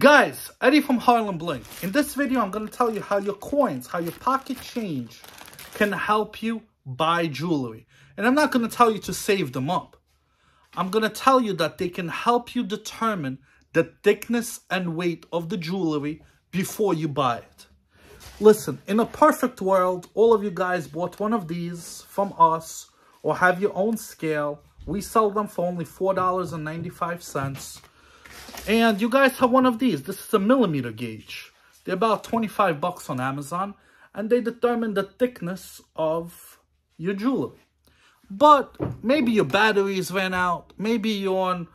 Guys, Eddie from Harlem Bling. In this video, I'm going to tell you how your coins, how your pocket change can help you buy jewelry. And I'm not going to tell you to save them up. I'm going to tell you that they can help you determine the thickness and weight of the jewelry before you buy it. Listen, in a perfect world, all of you guys bought one of these from us or have your own scale. We sell them for only $4.95 and you guys have one of these. This is a millimeter gauge. They're about 25 bucks on Amazon. And they determine the thickness of your jewelry. But maybe your batteries ran out. Maybe you're on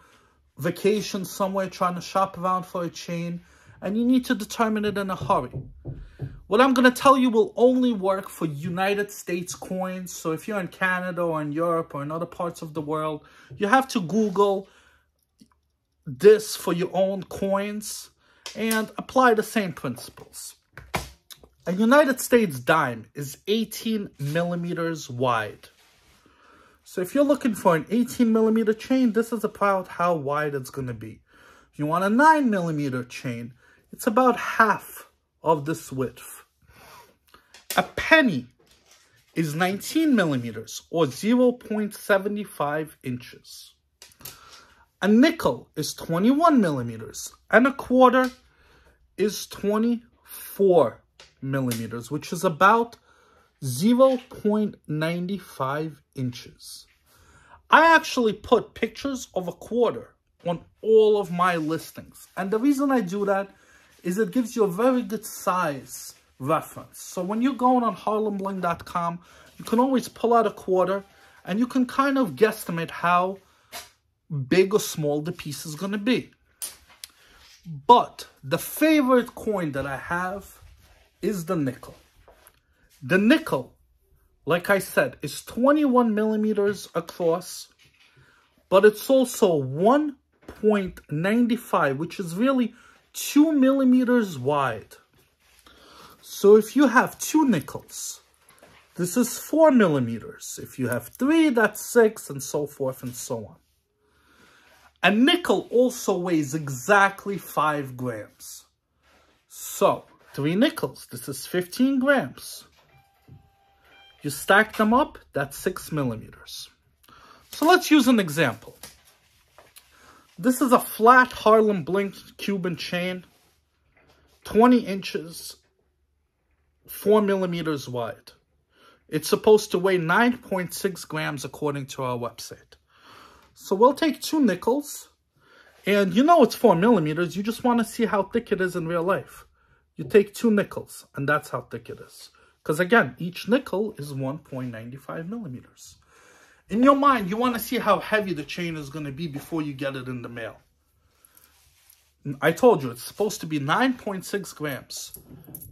vacation somewhere trying to shop around for a chain. And you need to determine it in a hurry. What I'm going to tell you will only work for United States coins. So if you're in Canada or in Europe or in other parts of the world, you have to Google this for your own coins and apply the same principles. A United States dime is 18 millimeters wide. So if you're looking for an 18 millimeter chain, this is about how wide it's going to be. If you want a 9 millimeter chain, it's about half of this width. A penny is 19 millimeters or 0.75 inches. A nickel is 21 millimeters and a quarter is 24 millimeters, which is about 0.95 inches. I actually put pictures of a quarter on all of my listings. And the reason I do that is it gives you a very good size reference. So when you're going on harlembling.com, you can always pull out a quarter and you can kind of guesstimate how big or small the piece is going to be. But the favorite coin that I have is the nickel. The nickel, like I said, is 21 millimeters across, but it's also 1.95, which is really 2 millimeters wide. So if you have two nickels, this is 4 millimeters. If you have three, that's 6, and so forth and so on. A nickel also weighs exactly 5 grams. So, three nickels, this is 15 grams. You stack them up, that's 6 millimeters. So let's use an example. This is a flat Harlem Bling Cuban chain, 20 inches, 4 millimeters wide. It's supposed to weigh 9.6 grams according to our website. So we'll take two nickels. And you know it's 4 millimeters. You just want to see how thick it is in real life. You take two nickels, and that's how thick it is. Because again, each nickel is 1.95 millimeters. In your mind, you want to see how heavy the chain is going to be before you get it in the mail. I told you, it's supposed to be 9.6 grams.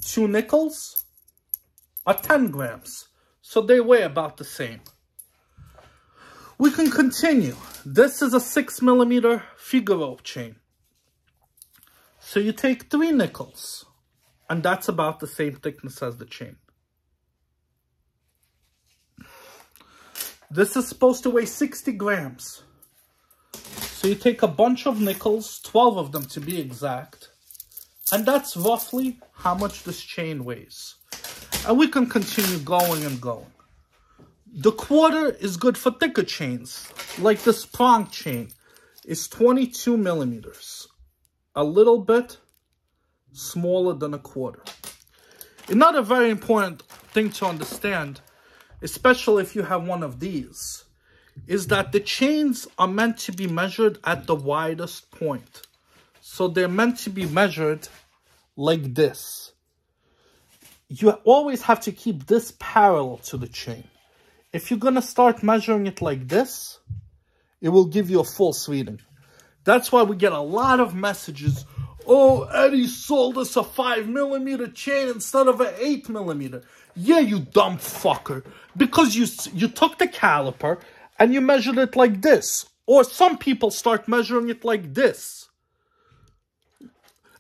Two nickels are 10 grams. So they weigh about the same. We can continue. This is a 6 millimeter Figaro chain. So you take three nickels, and that's about the same thickness as the chain. This is supposed to weigh 60 grams. So you take a bunch of nickels, 12 of them to be exact, and that's roughly how much this chain weighs. And we can continue going and going. The quarter is good for thicker chains, like this prong chain is 22 millimeters, a little bit smaller than a quarter. Another very important thing to understand, especially if you have one of these, is that the chains are meant to be measured at the widest point. So they're meant to be measured like this. You always have to keep this parallel to the chain. If you're going to start measuring it like this, it will give you a false Sweden. That's why we get a lot of messages. Oh, Eddie sold us a 5 millimeter chain instead of an 8 millimeter. Yeah, you dumb fucker. Because you, you took the caliper and you measured it like this. Or some people start measuring it like this.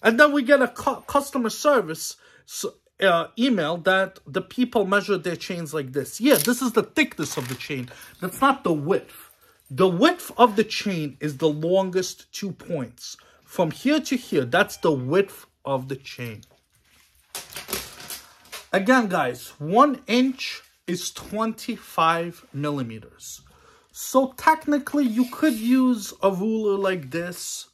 And then we get a cu customer service so, uh, email that the people measured their chains like this. Yeah, this is the thickness of the chain. That's not the width. The width of the chain is the longest two points from here to here, that's the width of the chain. Again, guys, one inch is 25 millimeters. So technically, you could use a ruler like this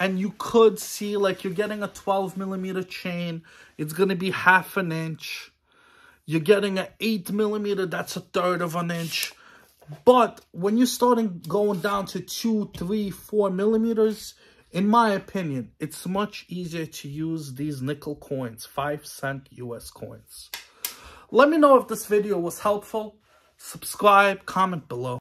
and you could see like you're getting a 12 millimeter chain. It's going to be half an inch. You're getting an 8 millimeter, that's a third of an inch. But when you're starting going down to two, three, four millimeters, in my opinion, it's much easier to use these nickel coins, 5 cent US coins. Let me know if this video was helpful. Subscribe, comment below.